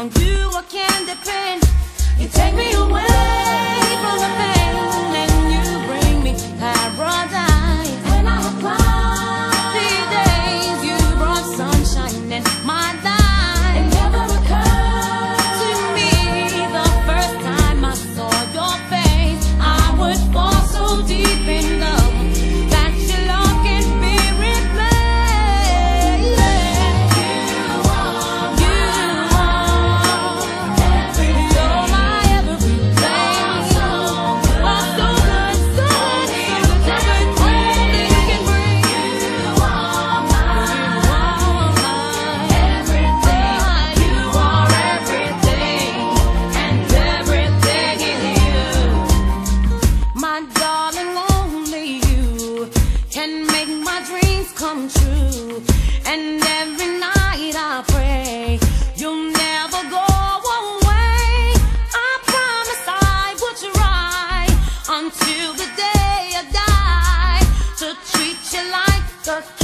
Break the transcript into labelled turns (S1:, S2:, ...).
S1: On you I can depend. You take me away Darling, only you can make my dreams come true. And every night I pray you'll never go away. I promise I will try until the day I die to treat you like a